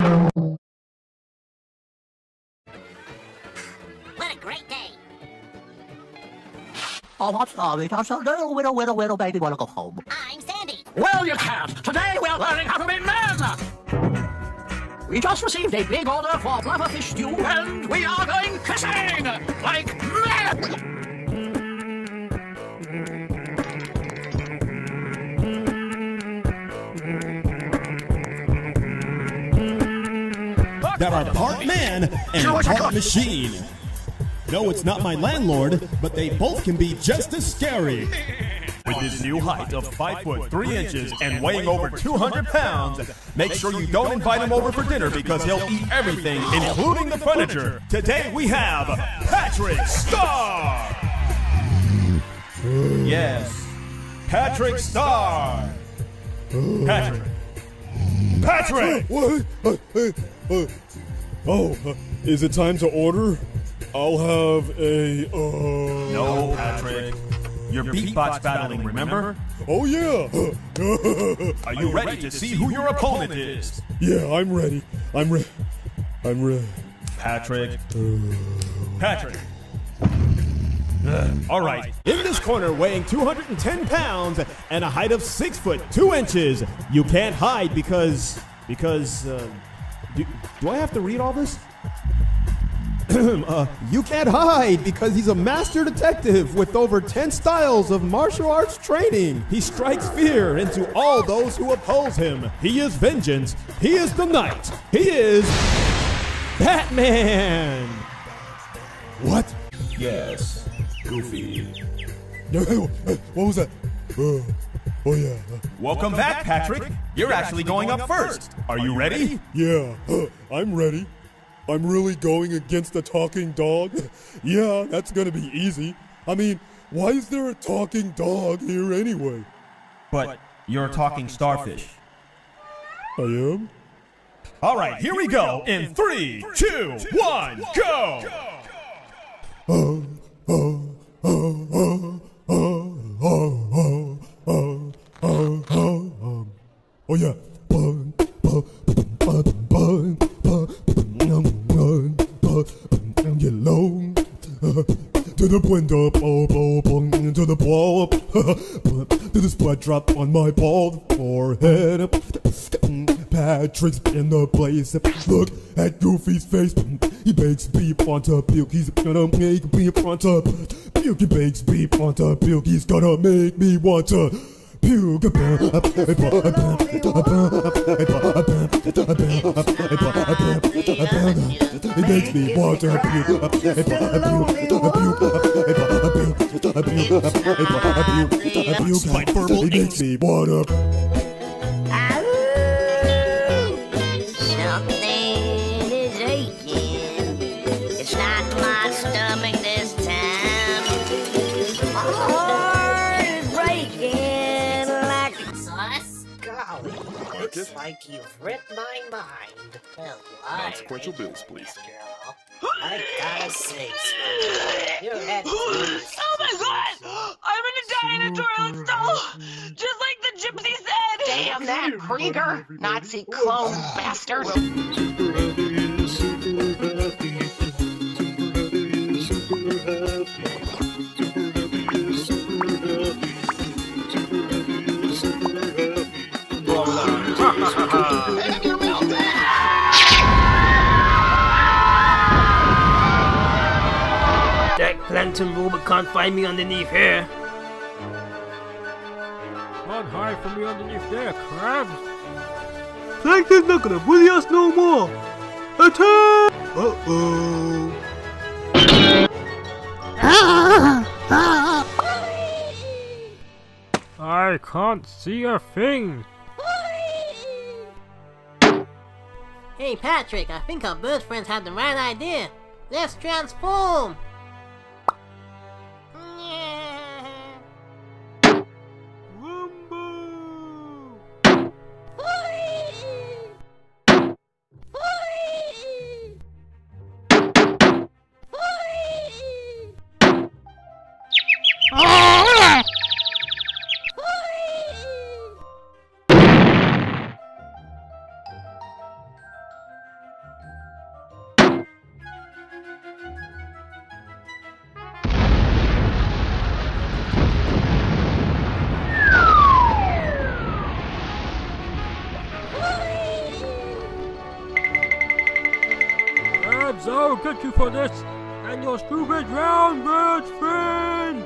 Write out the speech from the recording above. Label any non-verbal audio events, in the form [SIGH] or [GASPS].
What a great day. Oh, I'm sorry, I'm so little little little little baby wanna go home. I'm Sandy. Well, you can't. Today we're learning how to be men. We just received a big order for blubberfish stew, and we are going kissing like men. That are part man and part machine. No, it's not my landlord, but they both can be just as scary. With his new height of 5 foot 3 inches and weighing over 200 pounds, make sure you don't invite him over for dinner because he'll eat everything, including the furniture. Today we have Patrick Star! Yes, Patrick Star! Patrick! Patrick! What? Uh, uh, uh, oh, uh, is it time to order? I'll have a. Uh... No, Patrick. You're beatbox battling, remember? Oh yeah. Are you ready to see who your opponent is? yeah, I'm ready. I'm ready. I'm ready. Patrick. Patrick. All right. In this corner, weighing 210 pounds and a height of six foot two inches, you can't hide because because. Uh, do, do I have to read all this? [CLEARS THROAT] uh, you can't hide because he's a master detective with over 10 styles of martial arts training. He strikes fear into all those who oppose him. He is vengeance. He is the knight. He is Batman. What? Yes, Goofy. what was that? Uh, oh yeah. Welcome back, Patrick. You're actually going up first. Are you ready? Yeah, I'm ready. I'm really going against a talking dog? [LAUGHS] yeah, that's gonna be easy. I mean, why is there a talking dog here anyway? But you're a talking starfish. I am? All right, here we go. In three, two, one, go! Oh, yellow. To the window, oh, oh, oh, to the ball, to the splat drop on my bald forehead. Patrick's in the place. Look at Goofy's face. He bakes beef onto puke. He's gonna make me want to puke. He bakes beef onto puke. He's gonna make me want to He makes me want to puke. Spite makes me want to. Looks like you've ripped my mind. Well, Consequential bills, please. I gotta say something. You [GASPS] Oh my god! I'm gonna die in a dinosaur stall! Just like the gypsy said! Damn that Krieger! Nazi clone bastard! Plankton robot can't find me underneath here. Can't hide from me underneath there, crabs. Plankton's not gonna bully us no more. Attack! Uh-oh. I can't see a thing. Hey Patrick, I think our bird friends had the right idea. Let's transform. Get you for this and your stupid round bird friend!